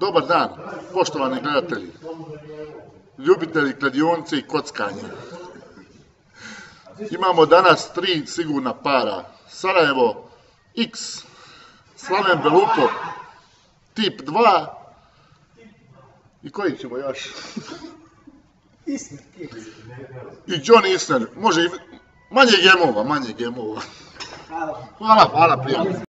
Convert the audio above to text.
Dobar dan, poštovani gledatelji, ljubitelji kladionice i kockanja. Imamo danas tri sigurna para. Sarajevo X, Slaven Belupo, tip 2 i koji ćemo još? I John Isner, može i manje gemova, manje gemova. Hvala, hvala prijatelj.